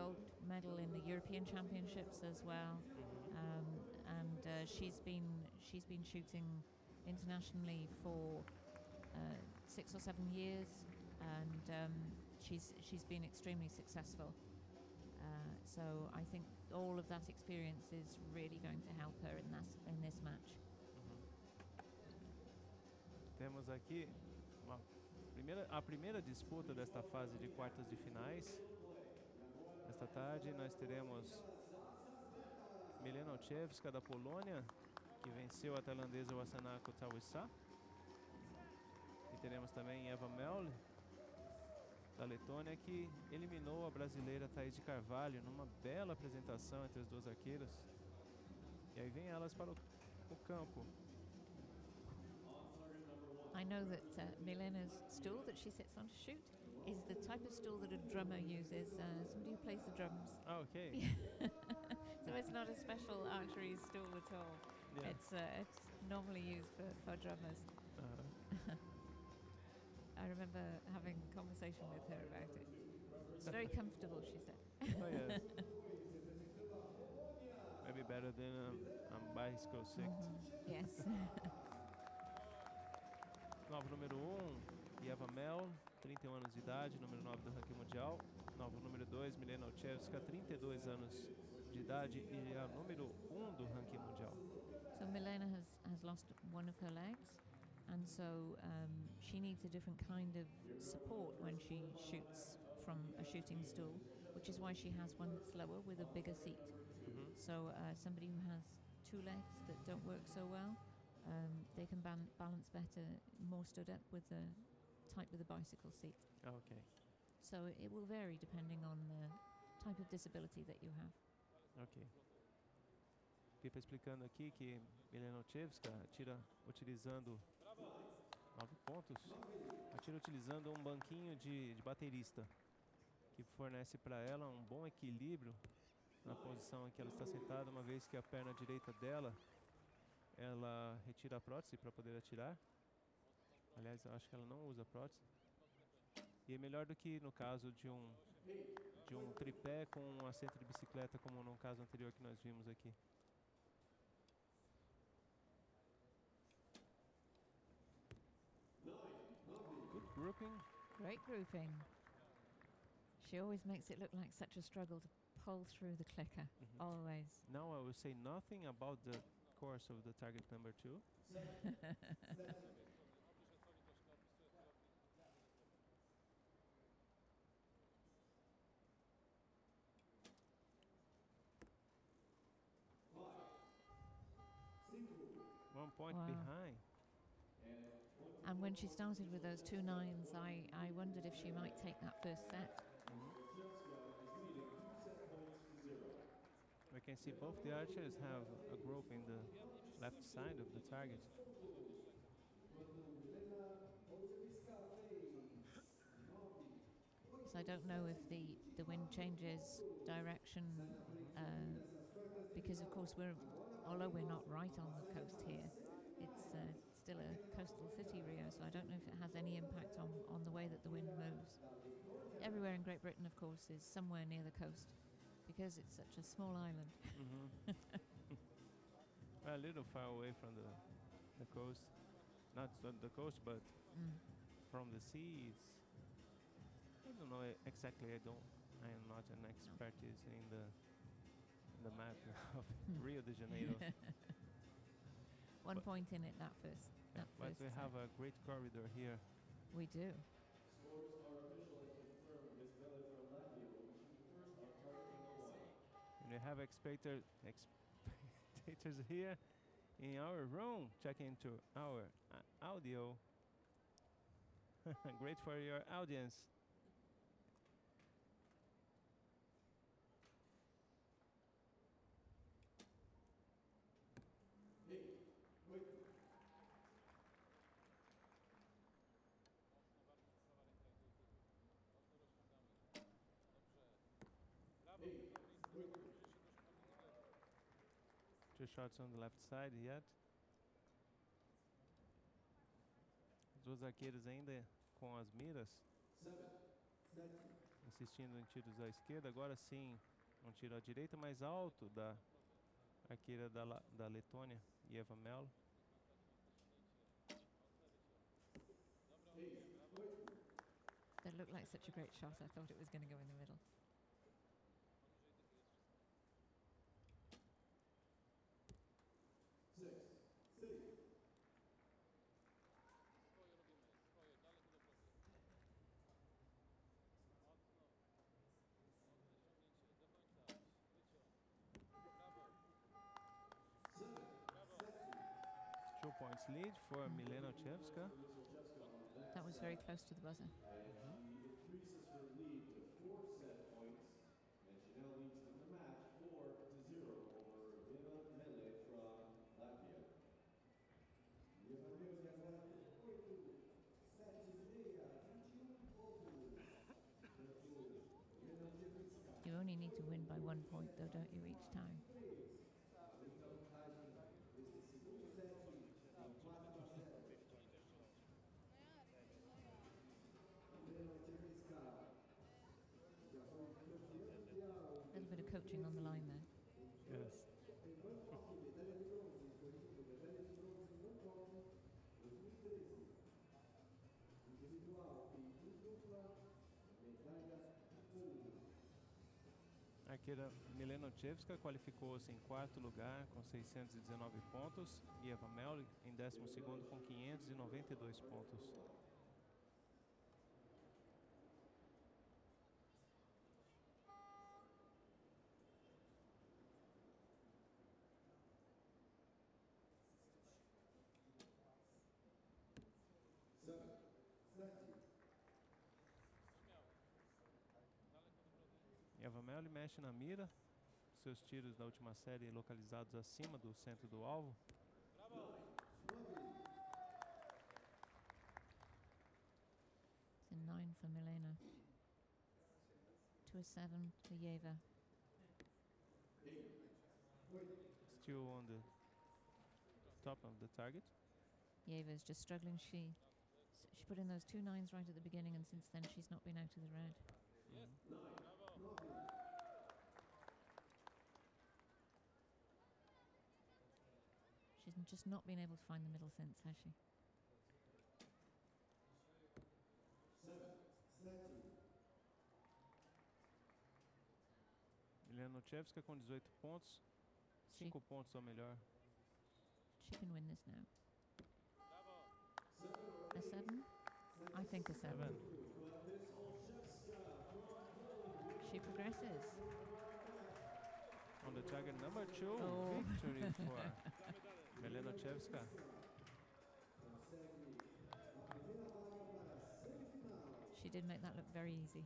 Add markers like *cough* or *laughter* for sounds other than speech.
gold medal in the European Championships as well, um, and uh, she's been she's been shooting internationally for uh, six or seven years, and um, she's she's been extremely successful. Uh, so I think all of that experience is really going to help her in this in this match. Temos aqui uma primeira, a primeira disputa desta fase de quartas de finais. Esta tarde nós teremos Milena Olszewska da Polônia, que venceu a tailandesa Wasanako Tawissa. E teremos também Eva Mel da Letônia, que eliminou a brasileira Thaís de Carvalho numa bela apresentação entre as duas arqueiras. E aí vem elas para o, o campo. I know that uh, Milena's stool that she sits on to shoot is the type of stool that a drummer uses, uh, somebody who plays the drums. Ah, ok. *laughs* So it's not a special archery stool at all. Yeah. It's uh, it's normally used for, for drummers. Uh, *laughs* I remember having a conversation with her about it. It's very *laughs* comfortable, she said. oh, yes. Maybe better than a, um, bicycle six. Yes. Novo número 1, Melle, 31 anos de idade, número 9 do ranking mundial. Novo número 2, Milena Olszewska, 32 anos de idade e a número 1 do ranking mundial. So Milena has, has lost one of her legs, and so um, she needs a different kind of support when she shoots from a shooting stool, which is why she has one that's lower with a bigger seat. Uhum. So uh, somebody who has two legs that don't work so well, um, they can balance better, more stood up with the type with the bicycle seat. Ah, ok. So it will vary depending on the type of disability that you have. Ok. Pipa explicando aqui que Milena Olszewska atira utilizando 9 pontos, atira utilizando um banquinho de, de baterista que fornece para ela um bom equilíbrio na posição em que ela está sentada, uma vez que a perna direita dela ela retira a prótese para poder atirar. Aliás, eu acho que ela não usa prótese. E é melhor do que no caso de um de um tripé com um assento de bicicleta, como no caso anterior que nós vimos aqui. Good grouping. Great grouping. She always makes it look like such a struggle to pull through the clicker. Mhm. Always. Now I will say nothing about the course of the target number two. *laughs* One point Wow. behind. And when she started with those two nines, I, I wondered if she might take that first set. We can see both the archers have a group in the left side of the target. So I don't know if the, the wind changes direction uh, because, of course, we're although we're not right on the coast here, it's uh, still a coastal city, Rio. So I don't know if it has any impact on, on the way that the wind moves. Everywhere in Great Britain, of course, is somewhere near the coast because it's such a small island. Mhm. *laughs* a little far away from the the coast, not the, coast, but Mm. from the sea. It's, I don't know exactly. I don't. I am not an expert in the the map of. *laughs* Rio de Janeiro. *laughs* One But- point in it that first. That but first we set. have a great corridor here. We do. And we have spectator, spectators here in our room checking into our uh, audio. *laughs* Great for your audience. Two shots on the left side yet. Os dois arqueiros ainda com as miras. insistindo em tiros à esquerda. Agora sim, um tiro à direita mais alto da arqueira da, La- da Letônia, Eva Melo. That looked like such a great shot. I thought it was going to go in the middle. Lead for Milena Olszewska. That was very close to the buzzer. You only need to win by one point, though, don't you, bit of coaching on the line there. Yes. A arqueira Milena Ochevska qualificou-se em quarto lugar com 619 pontos e Eva Mel em décimo segundo com 592 pontos. Mel mexe na mira, seus tiros da última série localizados acima do centro do alvo. It's a nine for Milena. To a seven for Yeva. Still on the top of the target. Yeva is just struggling. She she put in those two nines right at the beginning, and since then she's not been out of the red. She's just not been able to find the middle since, has she? Milena Olszewska com 18 pontos, She 5 pontos ao melhor. she can win this now. A seven? I think a seven. Seven. She progresses. On the target number two, Oh. victory for *laughs* Olszewska. She did make that look very easy.